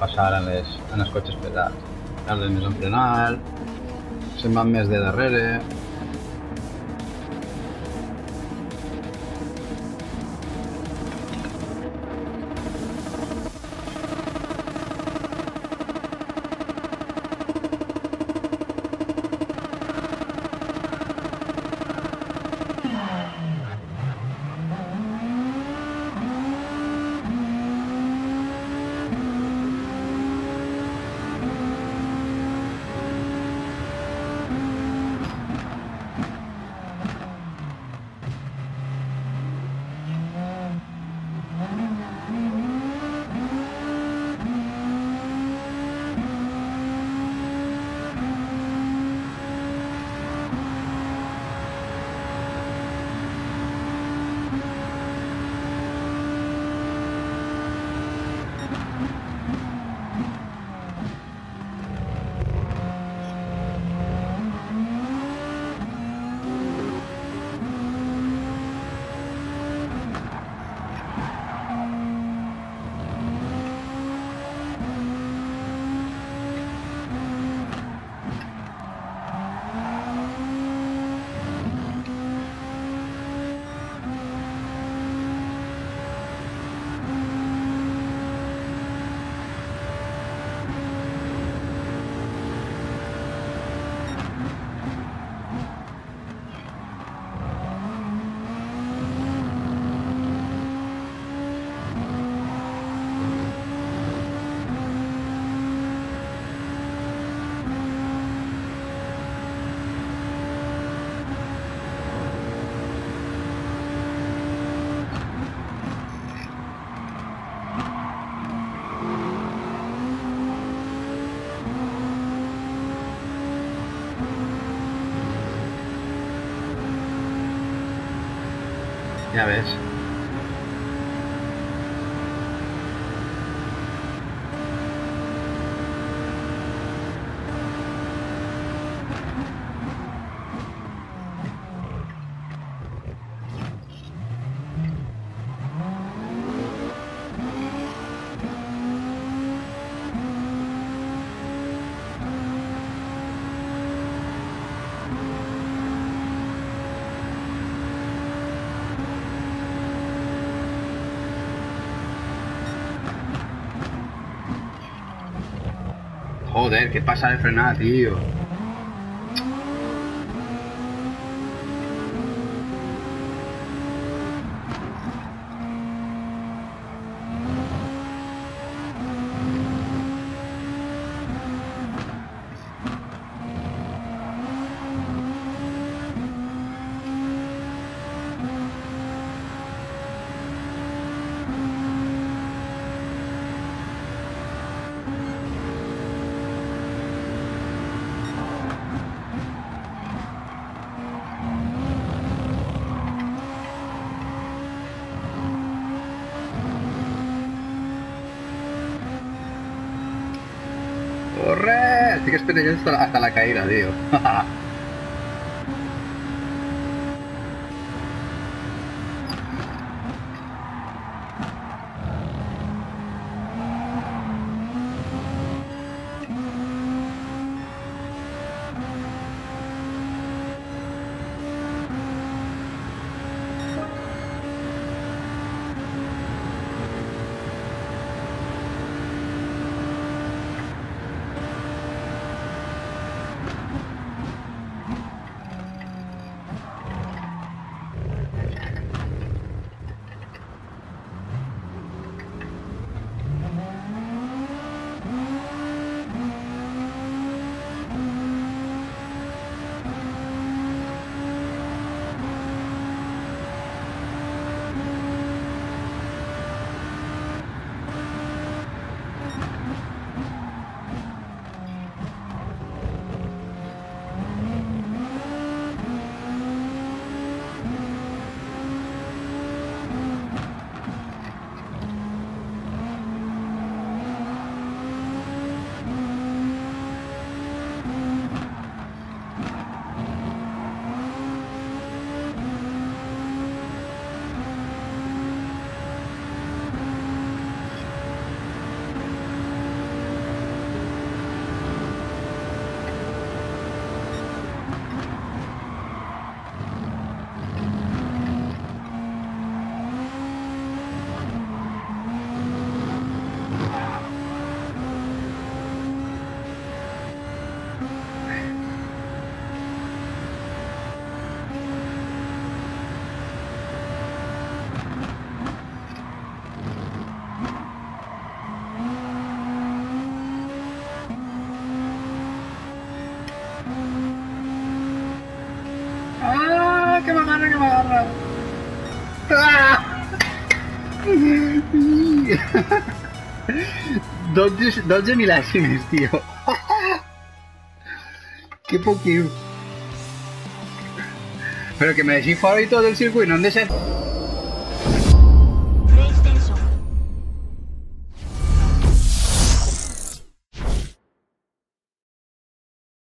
passar en, les, en els cotxes pesats. Tarden més en frenar, se'n van més de darrere... Ya ves. Joder, ¿qué pasa de frenar, tío? ¡Corre! Estoy que esperando hasta, hasta la caída, tío. ¡Que me agarra, que me agarra! ¡Ah! dos, dos gemilaciones, tío. ¡Qué poquito! Pero que me decís favorito del circuito, ¿dónde se...?